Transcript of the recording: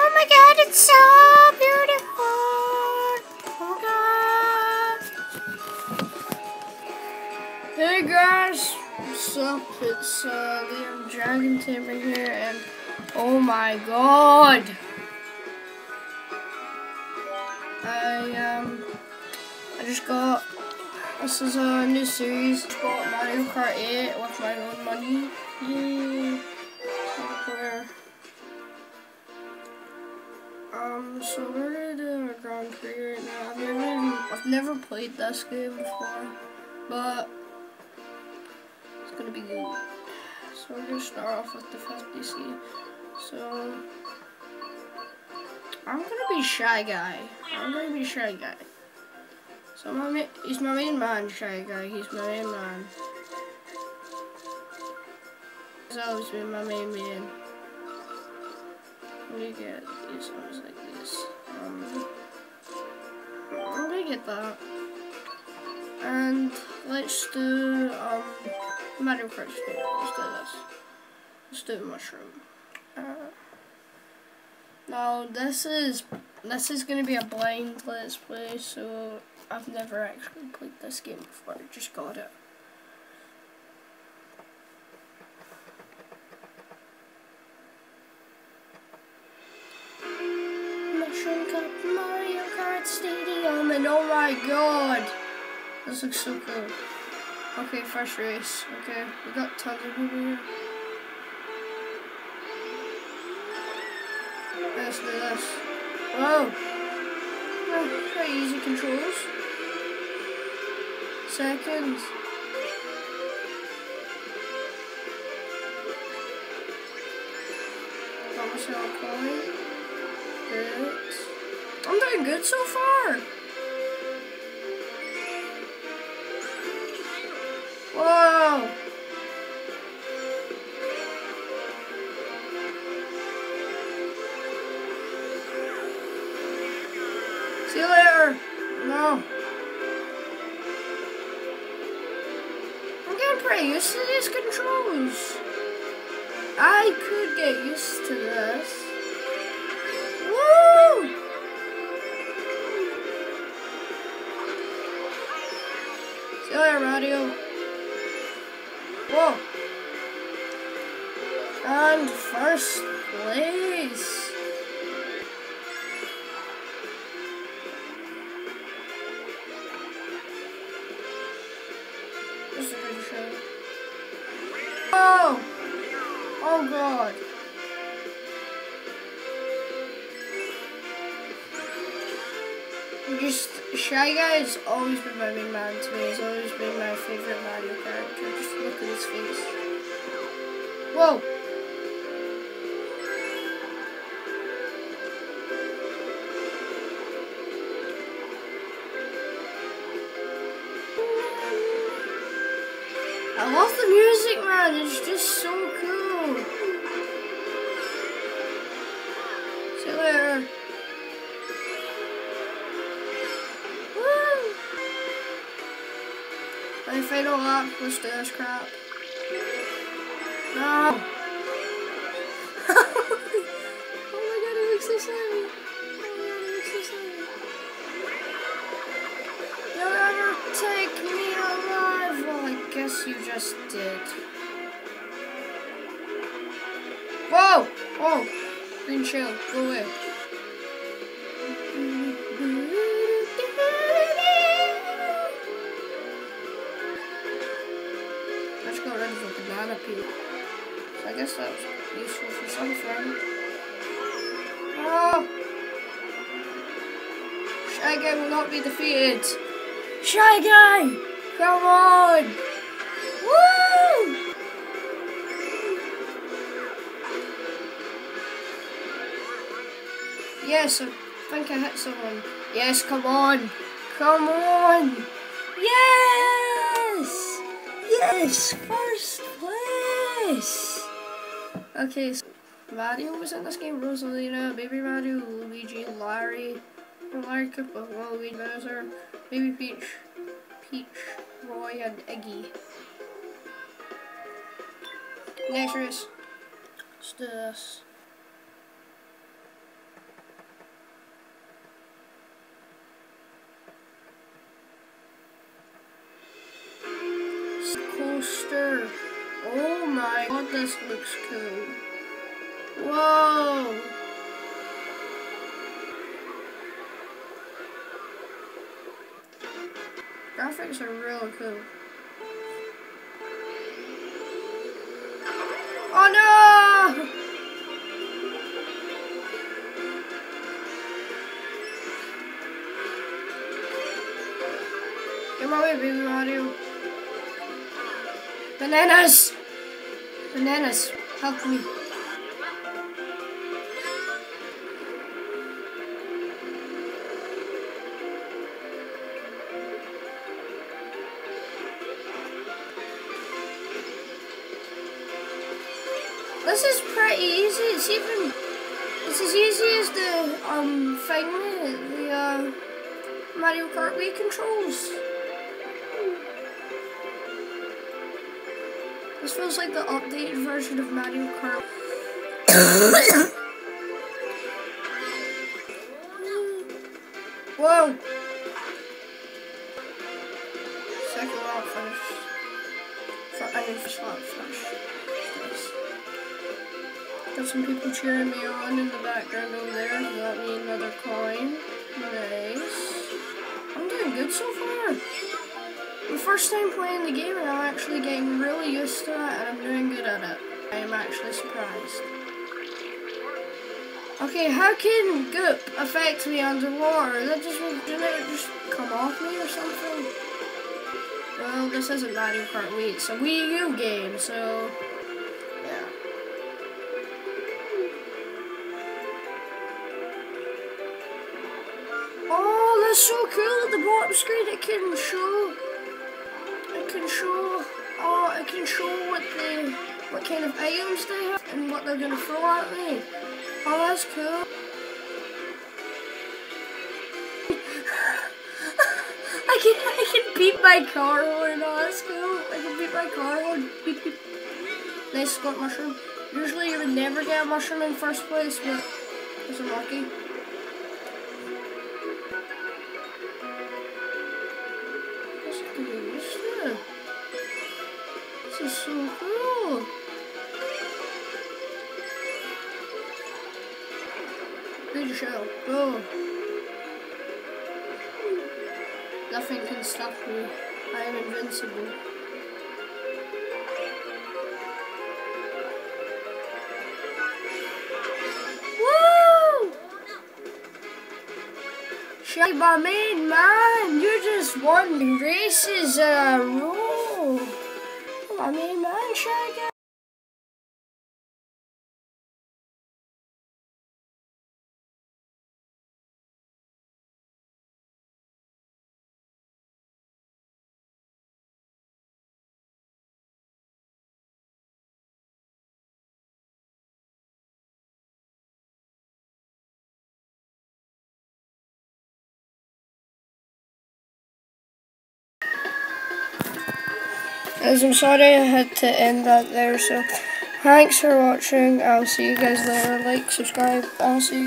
Oh my god, it's so beautiful. Oh god. Hey guys, what's up? It's uh, Liam Dragon Tamer here, and oh my god. I um, I just got. This is a new series. Bought Mario Kart 8 with my own money. Yay! Um, so we're gonna do a Grand Prix right now. I've never, I've never played this game before, but it's gonna be good. So we're gonna start off with the 50C. So I'm gonna be shy guy. I'm gonna be shy guy. So my he's my main man, shy guy. He's my main man. He's always been my main man. Me get these ones like this. Um, I'm gonna get that. And let's do um Kart Spin. Let's do this. Let's do mushroom. Uh, now this is this is gonna be a blind let's play, so I've never actually played this game before. I just got it. Oh my god, this looks so cool. Okay, first race. Okay, we got tons of people here. Let's do this. Whoa! Oh, quite easy controls. Seconds. Got myself a coin. Good. I'm doing good so far. See you later. No. I'm getting pretty used to these controls. I could get used to this. Woo! See you later, Radio. Whoa. And first place. Just Shy Guy has always been my main man to me. He's always been my favorite Mario character. Just look at his face. Whoa! I love the music, man. It's just so My final lap was this crap. No. oh my god, it looks so slimy. Oh my god, it looks so slimy. You'll never take me alive. Well, I guess you just did. Whoa! Oh! Green shield, go away. Let's go rid of the banana peel. So I guess that was useful for something. Oh! Ah! Shy Guy will not be defeated. Shy Guy! Come on! Woo! Yes, I think I hit someone. Yes, come on! Come on! Yes! Yes! First place! Okay, so Mario was in this game, Rosalina, Baby Mario, Luigi, Larry, Larry Koopa, Waluigi, Bowser, Baby Peach, Peach, Roy, and Iggy. Next race. Do this. Coaster. Oh my god, this looks cool. Whoa. Graphics are really cool. Oh no! My way, baby Mario. Bananas! Bananas, help me. This is pretty easy. It's even it's as easy as the um thing the uh, Mario Kart Wii controls. This feels like the updated version of Mario Kart. Whoa! Second lap finish. For, I mean, first lap finish. Got some people cheering me on in the background over there. Got me another coin. Nice. I'm doing good so far. The first time playing the game and I'm actually getting really used to it and I'm doing good at it. I am actually surprised. Okay, how can goop affect me underwater? That just didn't it just come off me or something? Well, this isn't Mario Kart Wii, it's a Wii U game, so yeah. Oh, that's so cool at the bottom screen it can show oh it can show what the what kind of items they have and what they're gonna throw at me. Oh that's cool. I can I can beat my car horn, oh that's cool. I can beat my car horn. nice squat mushroom. Usually you would never get a mushroom in first place, but it's lucky. Good show. Go. Nothing can stop me. I am invincible. Woo! Shake my main man, you just won races in a row. I mean, man, Shaggy. As I'm sorry I had to end that there, so thanks for watching. I'll see you guys later. Like, subscribe, I'll see you.